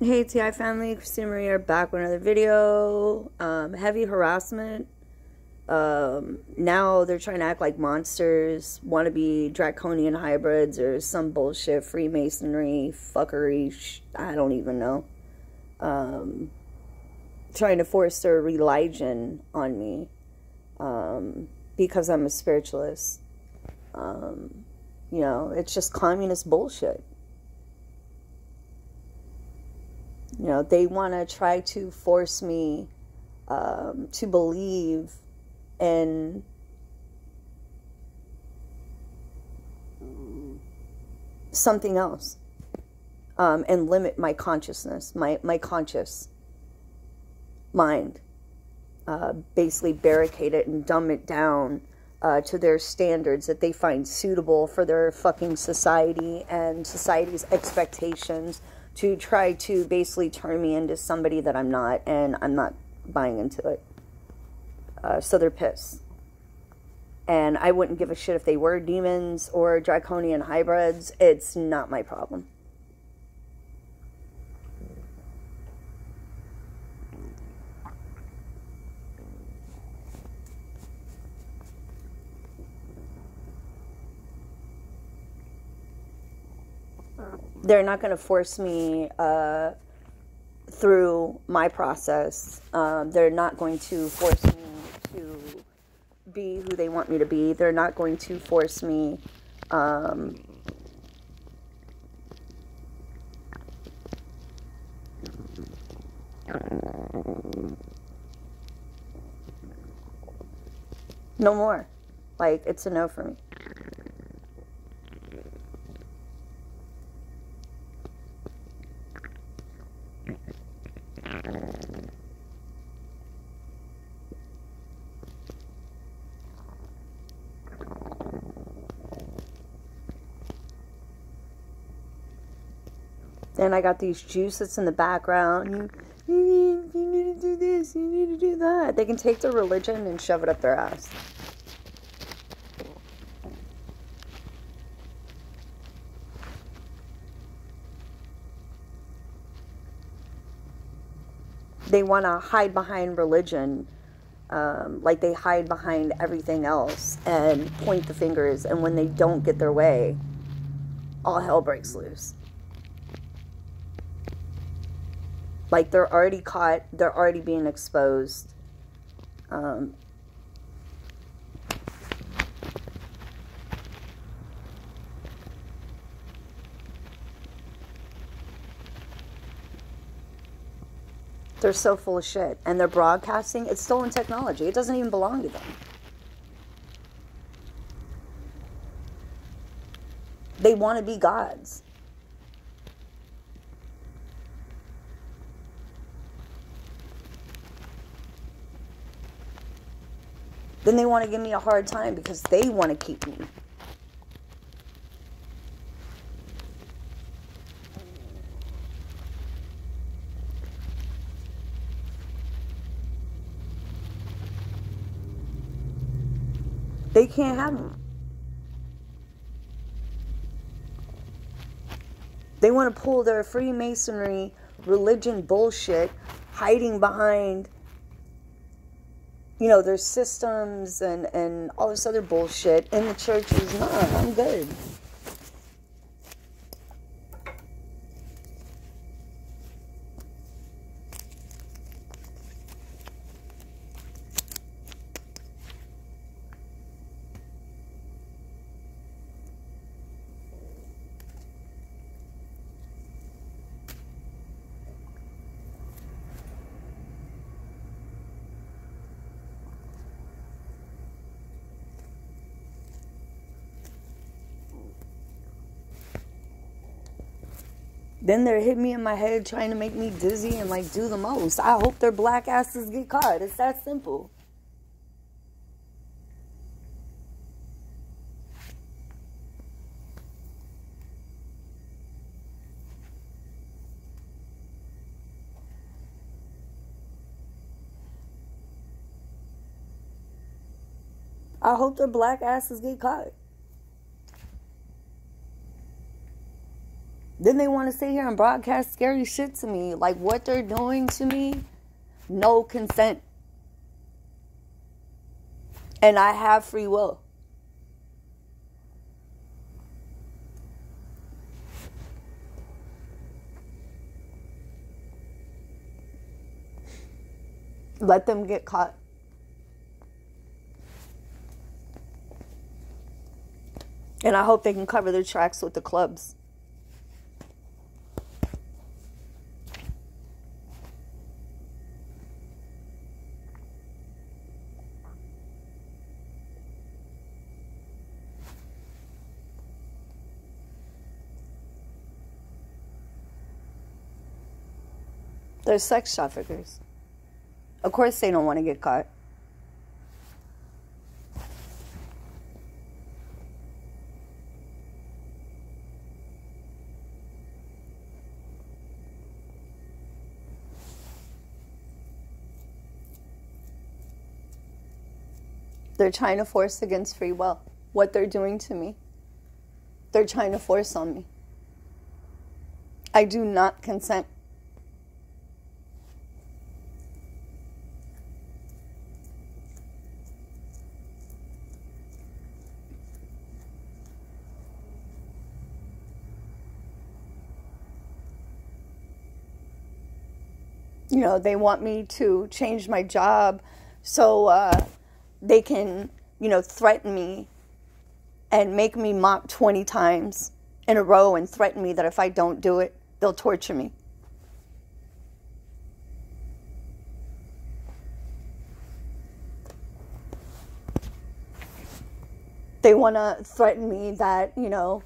Hey TI family, Christina Marie are back with another video. Um, heavy harassment. Um, now they're trying to act like monsters, want to be draconian hybrids or some bullshit, Freemasonry, fuckery, I don't even know. Um, trying to force their religion on me um, because I'm a spiritualist. Um, you know, it's just communist bullshit. You know, they want to try to force me um, to believe in something else um, and limit my consciousness, my, my conscious mind. Uh, basically barricade it and dumb it down uh, to their standards that they find suitable for their fucking society and society's expectations to try to basically turn me into somebody that I'm not, and I'm not buying into it. Uh, so they're pissed. And I wouldn't give a shit if they were demons or draconian hybrids. It's not my problem. They're not going to force me uh, through my process. Um, they're not going to force me to be who they want me to be. They're not going to force me. Um, no more. Like, it's a no for me. Then I got these juices in the background. You, you, you need to do this, you need to do that. They can take their religion and shove it up their ass. They want to hide behind religion um, like they hide behind everything else and point the fingers. And when they don't get their way, all hell breaks loose. Like they're already caught, they're already being exposed. Um, they're so full of shit. And they're broadcasting, it's stolen technology. It doesn't even belong to them. They want to be gods. Then they want to give me a hard time because they want to keep me. They can't have me. They want to pull their Freemasonry religion bullshit, hiding behind you know, there's systems and, and all this other bullshit in the church is, Nah, I'm good. Then they're hitting me in my head trying to make me dizzy and like do the most. I hope their black asses get caught. It's that simple. I hope their black asses get caught. Then they want to sit here and broadcast scary shit to me. Like what they're doing to me, no consent. And I have free will. Let them get caught. And I hope they can cover their tracks with the clubs. They're sex traffickers. Of course, they don't want to get caught. They're trying to force against free will. What they're doing to me, they're trying to force on me. I do not consent. You know, they want me to change my job so uh, they can, you know, threaten me and make me mop 20 times in a row and threaten me that if I don't do it, they'll torture me. They want to threaten me that, you know,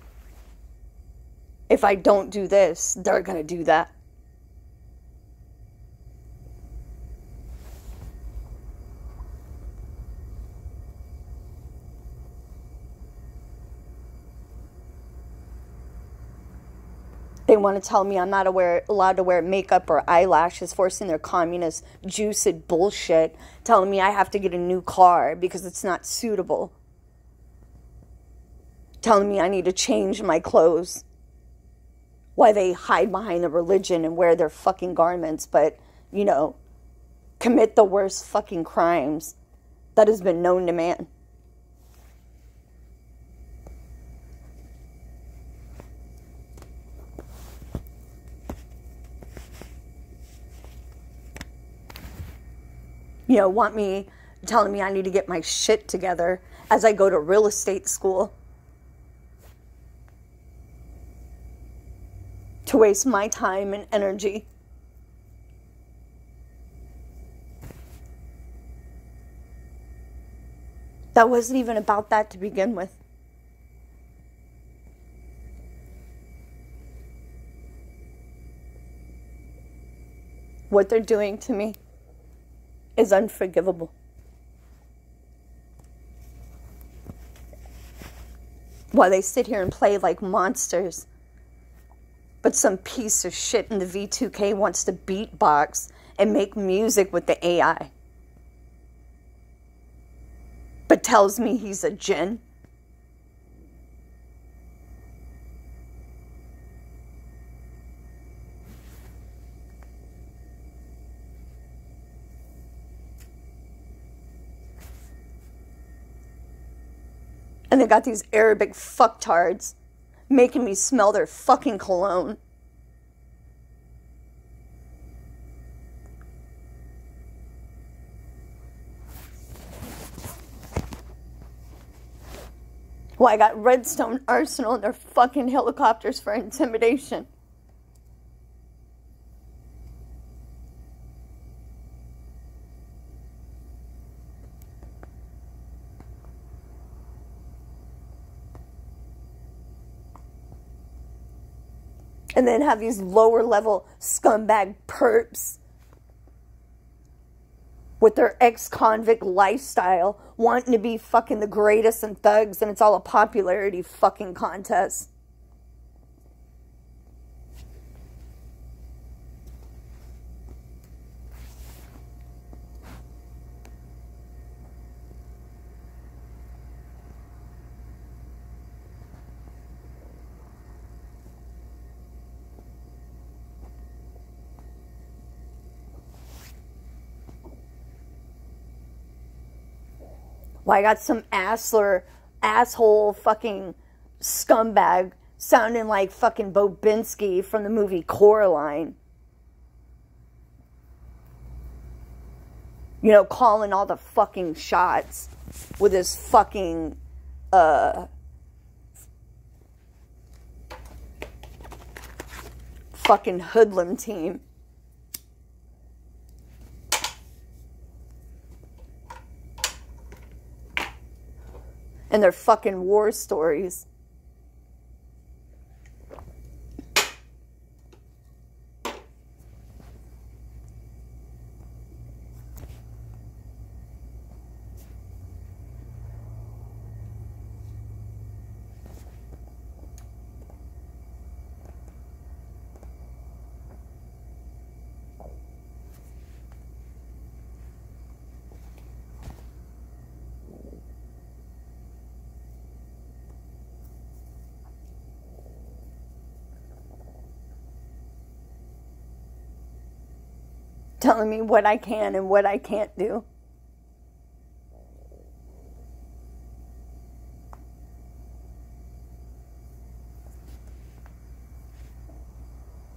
if I don't do this, they're going to do that. They want to tell me I'm not aware, allowed to wear makeup or eyelashes, forcing their communist juiced bullshit, telling me I have to get a new car because it's not suitable, telling me I need to change my clothes. Why they hide behind the religion and wear their fucking garments, but, you know, commit the worst fucking crimes that has been known to man. You know, want me telling me I need to get my shit together as I go to real estate school. To waste my time and energy. That wasn't even about that to begin with. What they're doing to me is unforgivable. While they sit here and play like monsters, but some piece of shit in the V2K wants to beatbox and make music with the AI, but tells me he's a jinn. And they got these Arabic fucktards making me smell their fucking cologne. Well, I got Redstone Arsenal and their fucking helicopters for intimidation. And then have these lower level scumbag perps with their ex convict lifestyle wanting to be fucking the greatest and thugs and it's all a popularity fucking contest. Why I got some assler, asshole fucking scumbag sounding like fucking Bobinsky from the movie Coraline. You know, calling all the fucking shots with his fucking uh fucking hoodlum team. And their fucking war stories. Telling me what I can and what I can't do.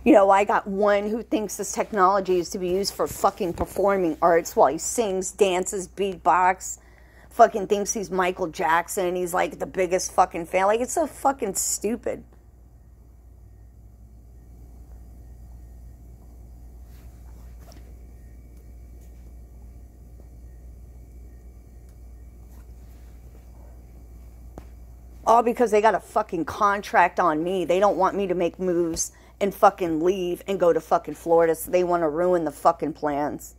You know, I got one who thinks this technology is to be used for fucking performing arts while he sings, dances, beatbox, fucking thinks he's Michael Jackson and he's like the biggest fucking fan. Like, it's so fucking stupid. All because they got a fucking contract on me. They don't want me to make moves and fucking leave and go to fucking Florida. So they want to ruin the fucking plans.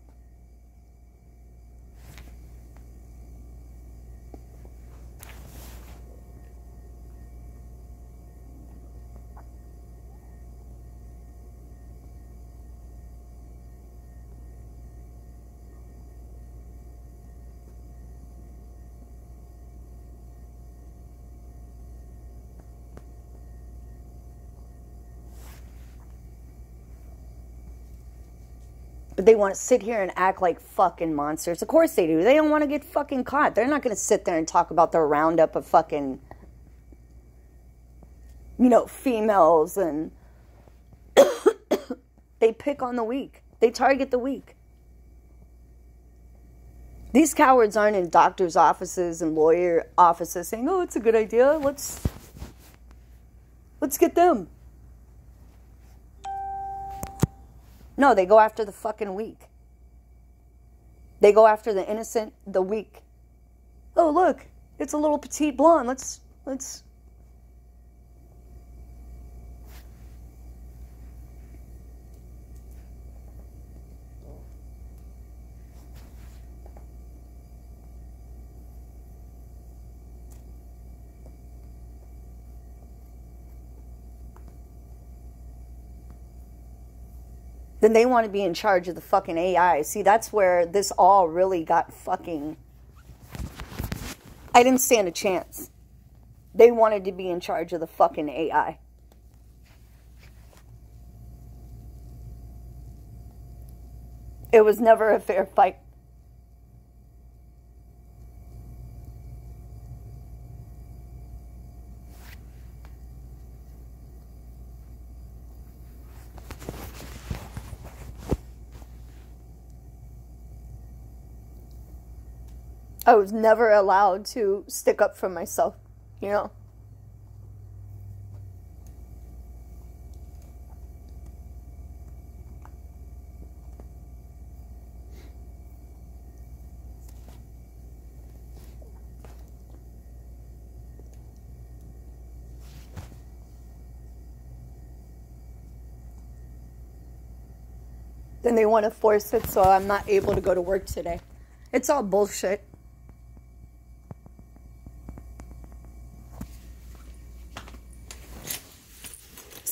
They want to sit here and act like fucking monsters. Of course they do. They don't want to get fucking caught. They're not going to sit there and talk about their roundup of fucking, you know, females and they pick on the weak. They target the weak. These cowards aren't in doctors' offices and lawyer offices saying, "Oh, it's a good idea. Let's let's get them." No, they go after the fucking weak. They go after the innocent, the weak. Oh, look, it's a little petite blonde. Let's let's then they want to be in charge of the fucking AI. See, that's where this all really got fucking. I didn't stand a chance. They wanted to be in charge of the fucking AI. It was never a fair fight. I was never allowed to stick up for myself, you know? Then they want to force it so I'm not able to go to work today. It's all bullshit.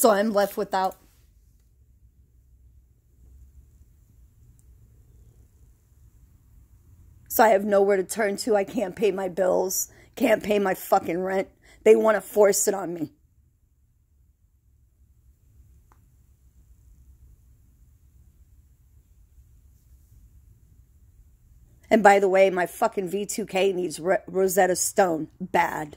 So I'm left without. So I have nowhere to turn to. I can't pay my bills, can't pay my fucking rent. They want to force it on me. And by the way, my fucking V2K needs Rosetta Stone bad.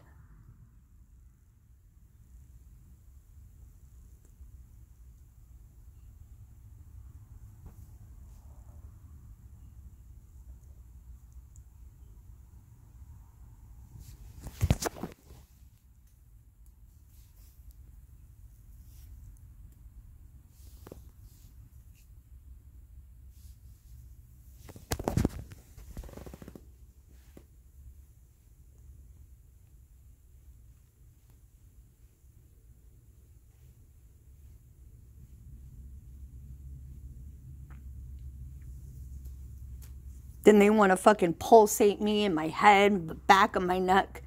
Then they want to fucking pulsate me in my head, the back of my neck,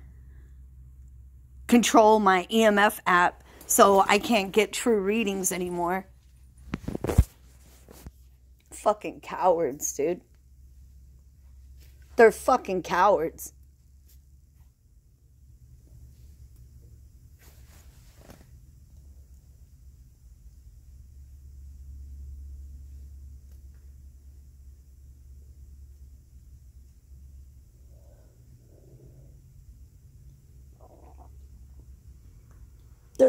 control my EMF app so I can't get true readings anymore. Fucking cowards, dude. They're fucking cowards.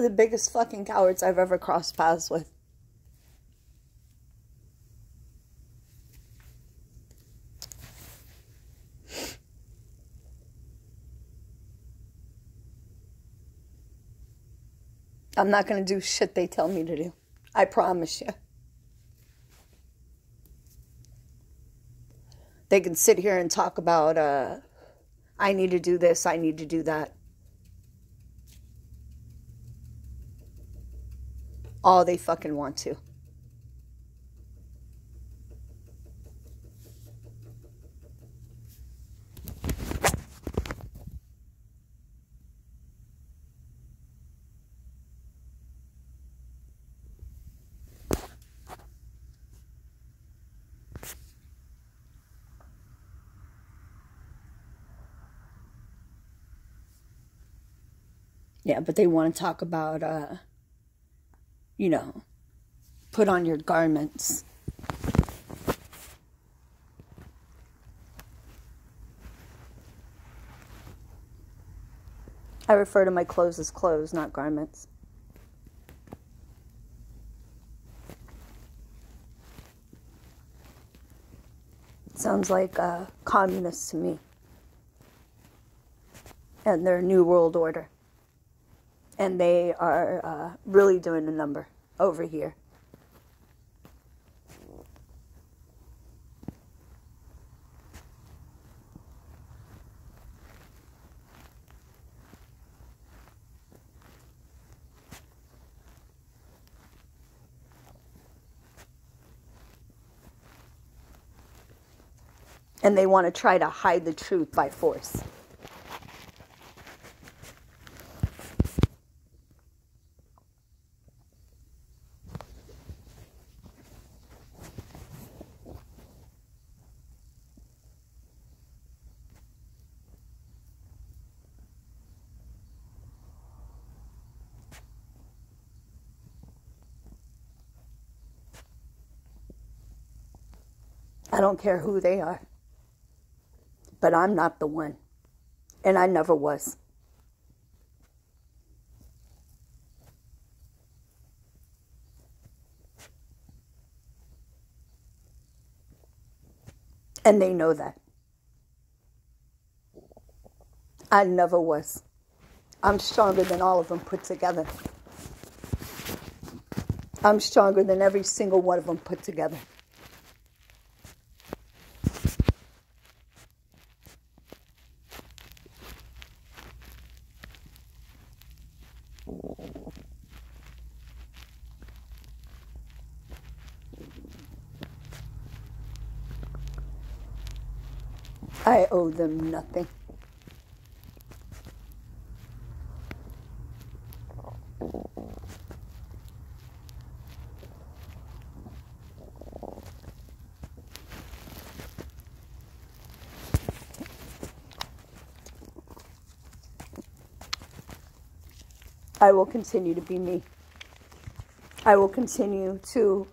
The biggest fucking cowards I've ever crossed paths with. I'm not going to do shit they tell me to do. I promise you. They can sit here and talk about, uh, I need to do this, I need to do that. All they fucking want to. Yeah, but they want to talk about uh, you know, put on your garments. I refer to my clothes as clothes, not garments. Sounds like a communist to me. And their New World Order and they are uh, really doing a number over here. And they want to try to hide the truth by force. Care who they are. But I'm not the one. And I never was. And they know that. I never was. I'm stronger than all of them put together. I'm stronger than every single one of them put together. I owe them nothing. I will continue to be me. I will continue to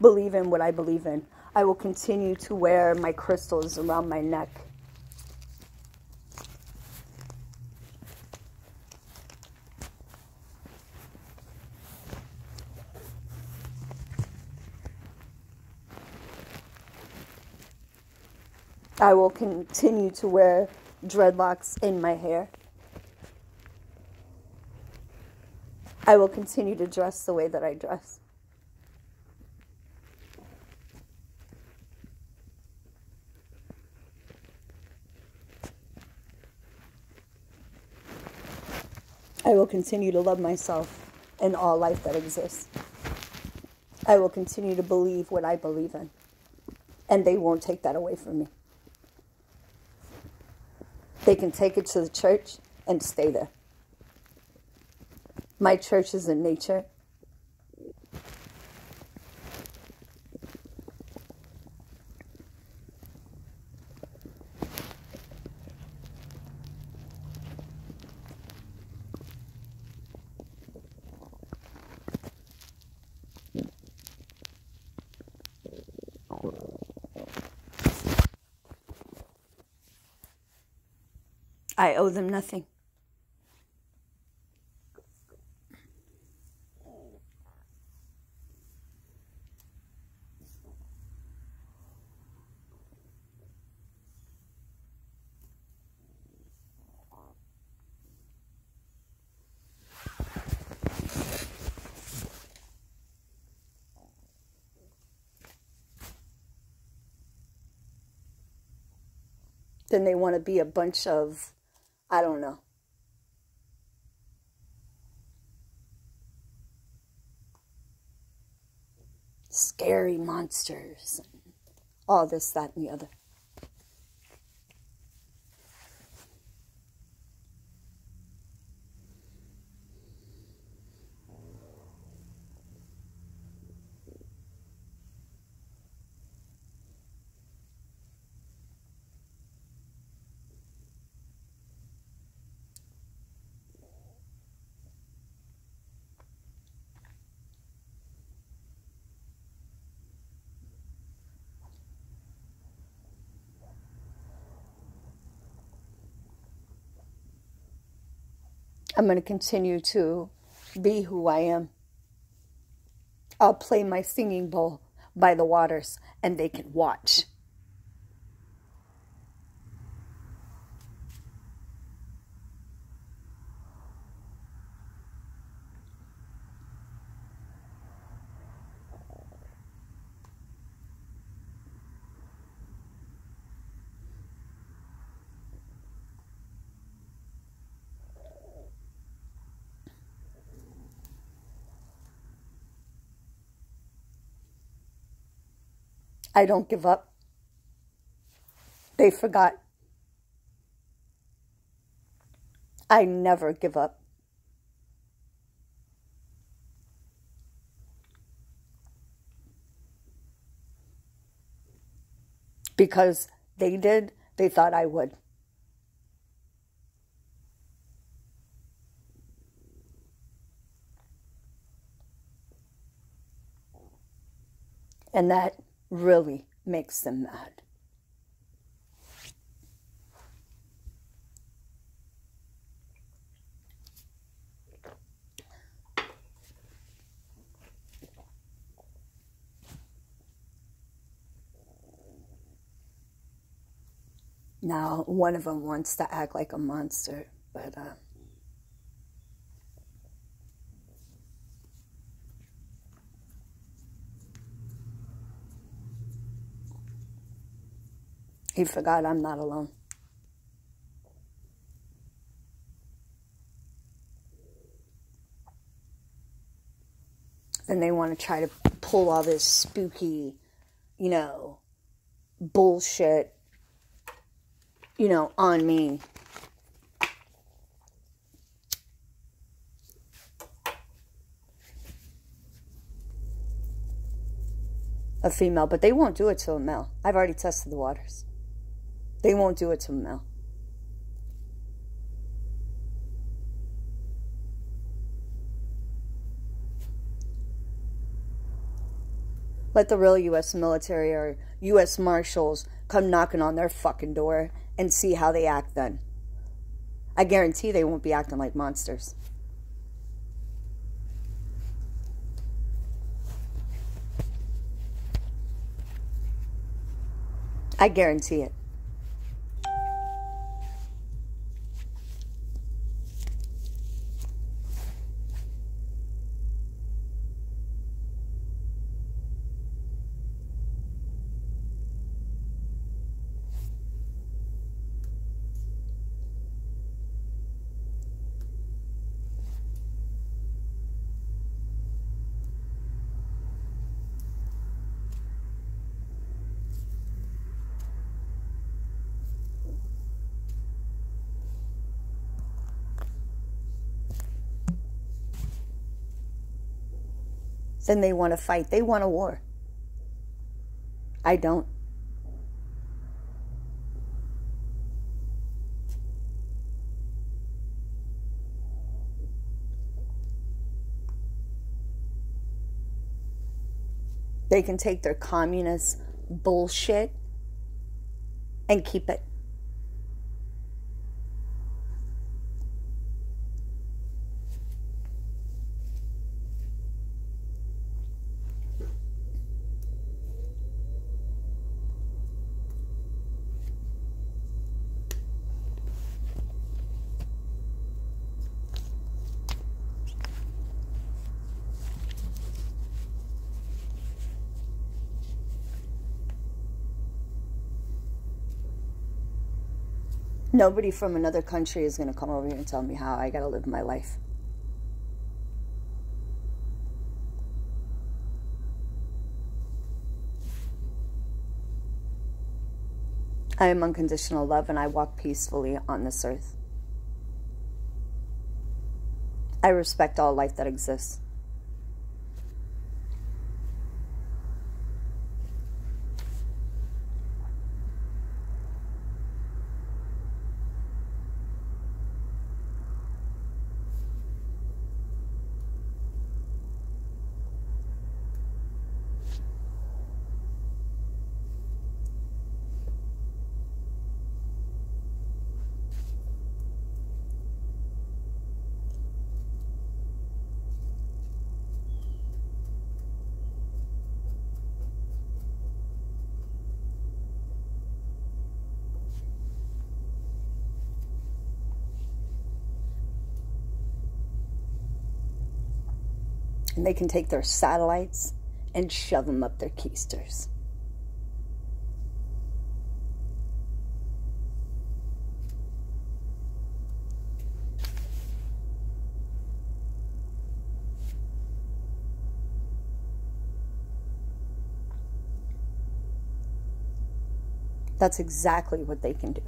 believe in what I believe in. I will continue to wear my crystals around my neck. I will continue to wear dreadlocks in my hair. I will continue to dress the way that I dress. I will continue to love myself in all life that exists. I will continue to believe what I believe in, and they won't take that away from me. They can take it to the church and stay there. My church is in nature. Owe them nothing. Then they want to be a bunch of, I don't know. Scary monsters, all this, that, and the other. I'm going to continue to be who I am. I'll play my singing bowl by the waters and they can watch. I don't give up. They forgot. I never give up. Because they did, they thought I would. And that really makes them mad. Now, one of them wants to act like a monster, but uh, He forgot I'm not alone. Then they want to try to pull all this spooky, you know, bullshit, you know, on me. A female, but they won't do it to a male. I've already tested the waters. They won't do it to Mel. Let the real U.S. military or U.S. Marshals come knocking on their fucking door and see how they act then. I guarantee they won't be acting like monsters. I guarantee it. Then they want to fight. They want a war. I don't. They can take their communist bullshit and keep it. Nobody from another country is going to come over here and tell me how I got to live my life. I am unconditional love and I walk peacefully on this earth. I respect all life that exists. And they can take their satellites and shove them up their keisters. That's exactly what they can do.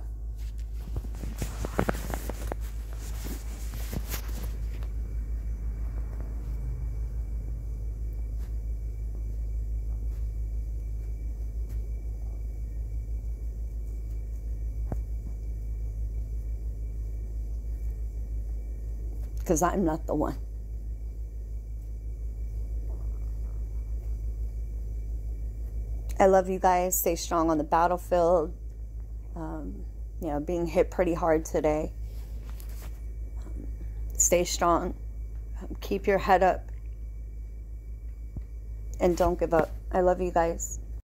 Because I'm not the one. I love you guys. Stay strong on the battlefield. Um, you know, being hit pretty hard today. Um, stay strong. Um, keep your head up. And don't give up. I love you guys.